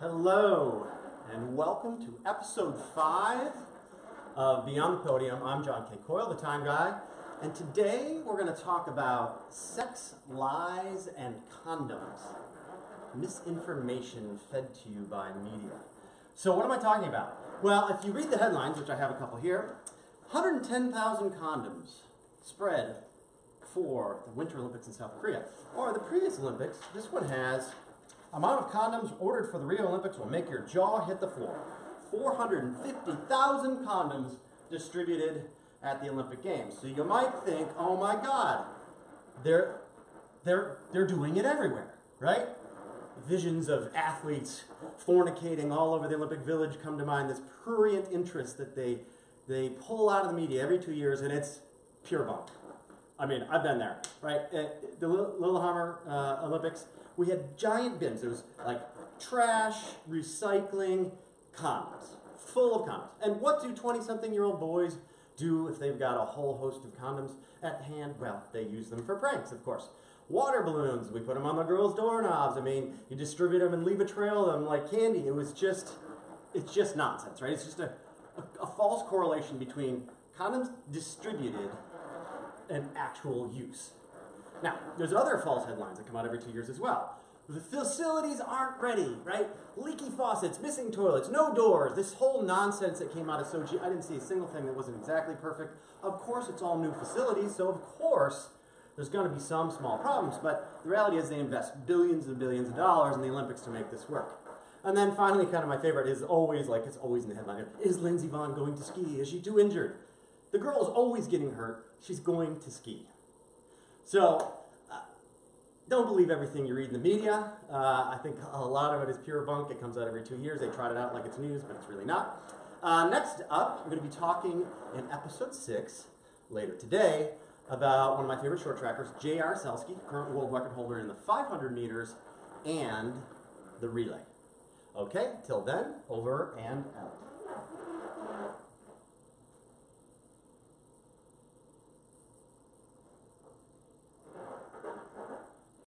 Hello, and welcome to episode five of Beyond the Podium. I'm John K. Coyle, the time guy, and today we're going to talk about sex, lies, and condoms. Misinformation fed to you by media. So, what am I talking about? Well, if you read the headlines, which I have a couple here, 110,000 condoms spread for the Winter Olympics in South Korea. Or the previous Olympics, this one has amount of condoms ordered for the Rio Olympics will make your jaw hit the floor. 450,000 condoms distributed at the Olympic Games. So you might think, oh my God, they're, they're, they're doing it everywhere, right? Visions of athletes fornicating all over the Olympic Village come to mind, this prurient interest that they, they pull out of the media every two years, and it's pure bunk. I mean, I've been there, right? At the Lillehammer uh, Olympics, we had giant bins. It was like trash, recycling, condoms, full of condoms. And what do 20 something year old boys do if they've got a whole host of condoms at hand? Well, they use them for pranks, of course. Water balloons, we put them on the girls' doorknobs. I mean, you distribute them and leave a trail of them like candy. It was just, it's just nonsense, right? It's just a, a, a false correlation between condoms distributed and actual use. Now, there's other false headlines that come out every two years as well. The facilities aren't ready, right? Leaky faucets, missing toilets, no doors, this whole nonsense that came out of Sochi. I didn't see a single thing that wasn't exactly perfect. Of course, it's all new facilities, so of course, there's going to be some small problems, but the reality is they invest billions and billions of dollars in the Olympics to make this work. And then finally, kind of my favorite is always, like it's always in the headline, is Lindsey Vonn going to ski? Is she too injured? The girl is always getting hurt. She's going to ski. So uh, don't believe everything you read in the media. Uh, I think a lot of it is pure bunk. It comes out every two years. They trot it out like it's news, but it's really not. Uh, next up, we're going to be talking in episode six later today about one of my favorite short trackers, J.R. Celski, current world record holder in the 500 meters and the relay. Okay, till then, over and out.